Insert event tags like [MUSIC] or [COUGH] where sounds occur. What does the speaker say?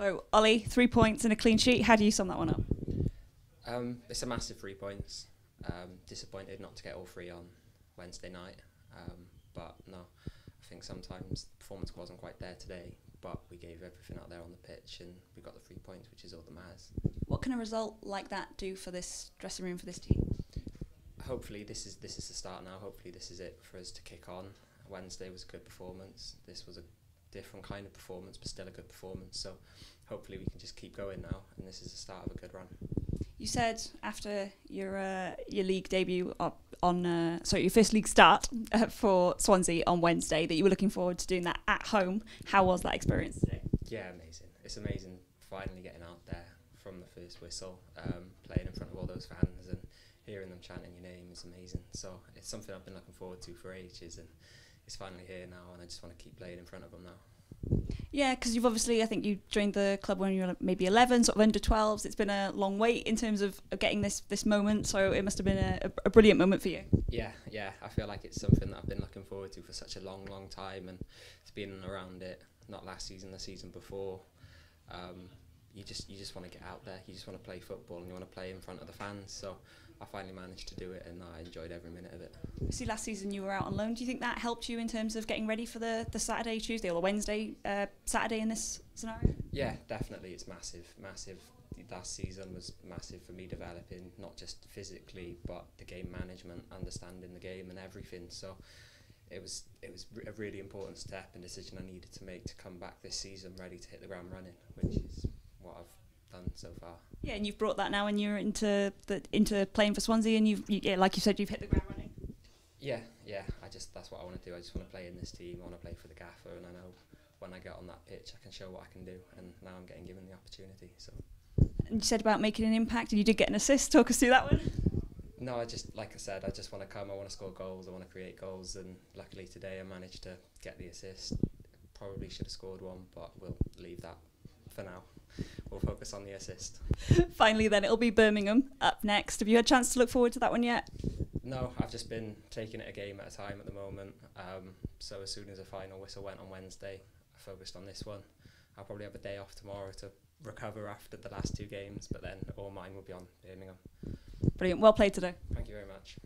So, Ollie, three points and a clean sheet. How do you sum that one up? Um, it's a massive three points. Um, disappointed not to get all three on Wednesday night, um, but no, I think sometimes the performance wasn't quite there today. But we gave everything out there on the pitch, and we got the three points, which is all that matters. What can a result like that do for this dressing room for this team? Hopefully, this is this is the start now. Hopefully, this is it for us to kick on. Wednesday was a good performance. This was a different kind of performance, but still a good performance. So hopefully we can just keep going now, and this is the start of a good run. You said after your uh, your league debut on uh, sorry your first league start uh, for Swansea on Wednesday that you were looking forward to doing that at home. How was that experience today? Yeah, amazing. It's amazing finally getting out there from the first whistle, um, playing in front of all those fans and hearing them chanting your name is amazing. So it's something I've been looking forward to for ages and it's finally here now, and I just want to keep playing in front of them now. Yeah, because you've obviously, I think you joined the club when you were maybe 11, sort of under 12s. It's been a long wait in terms of, getting this this moment, so it must have been a, a, brilliant moment for you. Yeah, yeah, I feel like it's something that I've been looking forward to for such a long, long time, and it's been around it. Not last season, the season before. Um, you just you just want to get out there. You just want to play football, and you want to play in front of the fans. So I finally managed to do it and I enjoyed every minute of it. See, last season you were out on loan. Do you think that helped you in terms of getting ready for the, the Saturday, Tuesday, or the Wednesday, uh, Saturday in this scenario? Yeah, definitely. It's massive, massive. Last season was massive for me developing, not just physically, but the game management, understanding the game and everything. So it was it was a really important step and decision I needed to make to come back this season ready to hit the ground running, which is what I've done so far. Yeah, and you've brought that now, and you're into the into playing for Swansea, and you've you, yeah, like you said, you've hit the ground running. Yeah, yeah. I just that's what I want to do. I just want to play in this team. I want to play for the gaffer, and I know when I get on that pitch, I can show what I can do. And now I'm getting given the opportunity. So. And you said about making an impact, and you did get an assist. Talk us through that one. No, I just like I said, I just want to come. I want to score goals. I want to create goals, and luckily today I managed to get the assist. Probably should have scored one, but we'll leave that for now we'll focus on the assist. [LAUGHS] Finally, then it'll be Birmingham up next. Have you had a chance to look forward to that one yet? No, I've just been taking it a game at a time at the moment. Um, so as soon as the final whistle went on Wednesday, I focused on this one. I'll probably have a day off tomorrow to recover after the last two games, but then all mine will be on Birmingham. Brilliant. Well played today. Thank you very much.